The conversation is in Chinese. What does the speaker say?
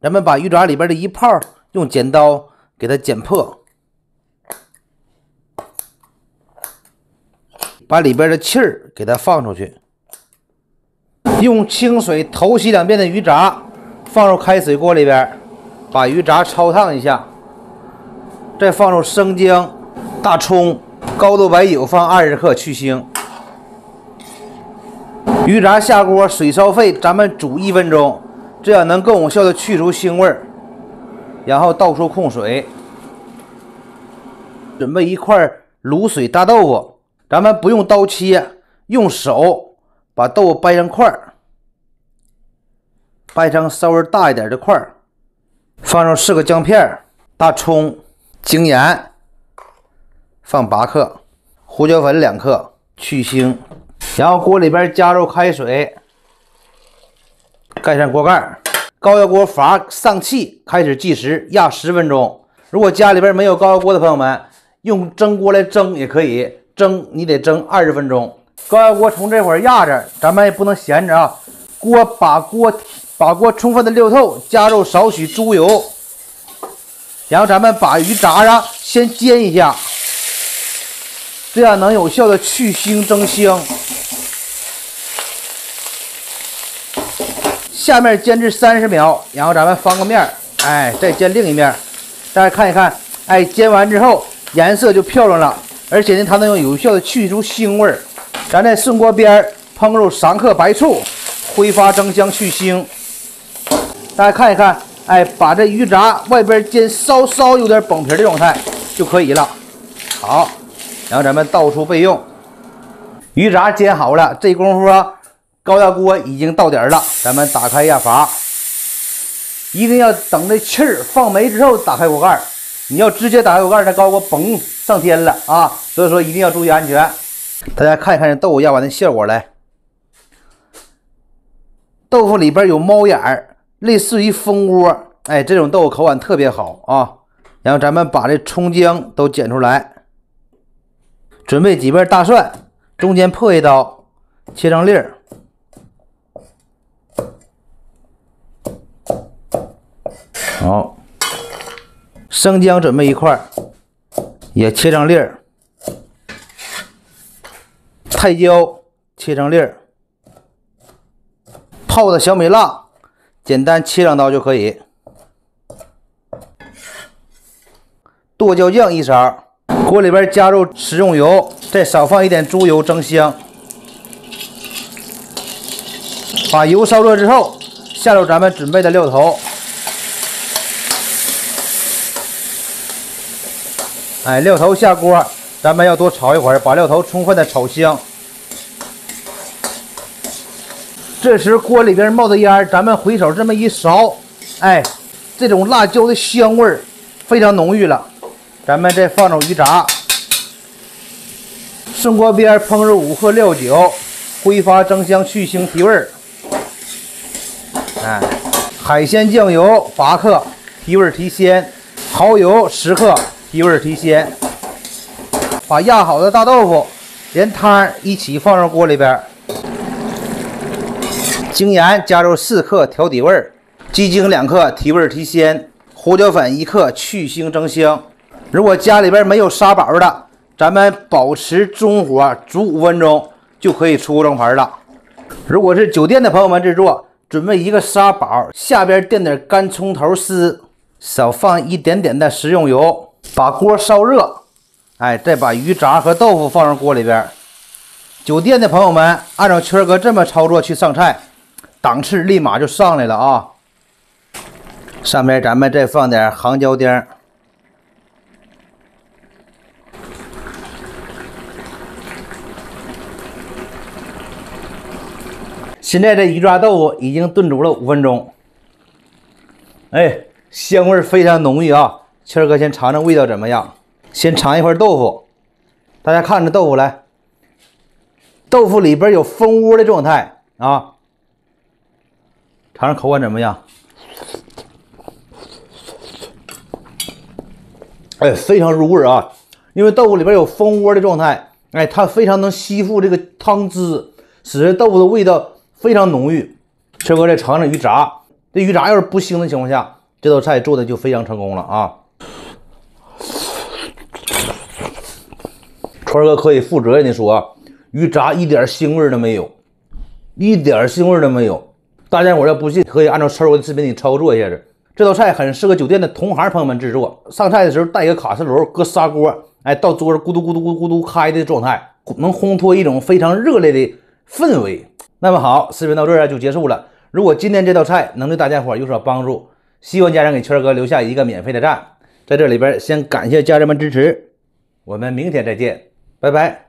咱们把鱼杂里边的一泡用剪刀给它剪破，把里边的气儿给它放出去。用清水头洗两遍的鱼杂放入开水锅里边，把鱼杂焯烫一下，再放入生姜、大葱、高度白酒放二十克去腥。鱼杂下锅，水烧沸，咱们煮一分钟，这样能更有效的去除腥味儿。然后倒出控水，准备一块卤水大豆腐，咱们不用刀切，用手把豆腐掰成块儿，掰成稍微大一点的块儿，放入四个姜片、大葱、精盐，放八克，胡椒粉两克，去腥。然后锅里边加入开水，盖上锅盖，高压锅阀上气，开始计时，压十分钟。如果家里边没有高压锅的朋友们，用蒸锅来蒸也可以，蒸你得蒸二十分钟。高压锅从这会儿压着，咱们也不能闲着啊。锅把锅把锅充分的溜透，加入少许猪油，然后咱们把鱼炸上，先煎一下，这样能有效的去腥增香。下面煎至三十秒，然后咱们翻个面儿哎，再煎另一面，大家看一看，哎，煎完之后颜色就漂亮了，而且呢，它能有有效的去除腥味儿。咱在顺锅边烹入三克白醋，挥发增香去腥。大家看一看，哎，把这鱼杂外边煎稍稍有点崩皮的状态就可以了。好，然后咱们倒出备用。鱼杂煎好了，这功夫啊。高压锅已经到点了，咱们打开压阀，一定要等这气儿放没之后打开锅盖。你要直接打开锅盖，那高压锅嘣上天了啊！所以说一定要注意安全。大家看一看这豆腐压完的效果来，豆腐里边有猫眼儿，类似于蜂窝。哎，这种豆腐口感特别好啊。然后咱们把这葱姜都剪出来，准备几瓣大蒜，中间破一刀，切成粒儿。好，生姜准备一块，也切成粒儿。菜椒切成粒儿，泡的小米辣，简单切两刀就可以。剁椒酱一勺，锅里边加入食用油，再少放一点猪油增香。把油烧热之后，下入咱们准备的料头。哎，料头下锅，咱们要多炒一会儿，把料头充分的炒香。这时锅里边冒着烟，咱们回手这么一勺，哎，这种辣椒的香味儿非常浓郁了。咱们再放入鱼杂，顺锅边烹入五克料酒，挥发增香去腥提味儿。哎，海鲜酱油八克，提味提鲜，蚝油十克。提味提鲜，把压好的大豆腐连汤一起放入锅里边，精盐加入四克调底味儿，鸡精两克提味提鲜，胡椒粉一克去腥增香。如果家里边没有沙宝的，咱们保持中火煮五分钟就可以出锅装盘了。如果是酒店的朋友们制作，准备一个沙宝，下边垫点干葱头丝，少放一点点的食用油。把锅烧热，哎，再把鱼杂和豆腐放入锅里边。酒店的朋友们，按照圈哥这么操作去上菜，档次立马就上来了啊！上面咱们再放点杭椒丁。现在这鱼抓豆腐已经炖煮了五分钟，哎，香味非常浓郁啊！谦哥先尝尝味道怎么样？先尝一块豆腐，大家看着豆腐来，豆腐里边有蜂窝的状态啊，尝尝口感怎么样？哎，非常入味啊！因为豆腐里边有蜂窝的状态，哎，它非常能吸附这个汤汁，使得豆腐的味道非常浓郁。谦哥再尝尝鱼杂，这鱼杂要是不腥的情况下，这道菜做的就非常成功了啊！川哥可以负责任的说啊，鱼炸一点腥味都没有，一点腥味都没有。大家伙要不信，可以按照川哥的视频里操作一下子。这道菜很适合酒店的同行朋友们制作。上菜的时候带一个卡式炉，搁砂锅，哎，到桌上咕嘟咕嘟咕嘟咕嘟开的状态，能烘托一种非常热烈的氛围。那么好，视频到这儿就结束了。如果今天这道菜能对大家伙有所帮助，希望家人给圈哥留下一个免费的赞。在这里边先感谢家人们支持，我们明天再见，拜拜。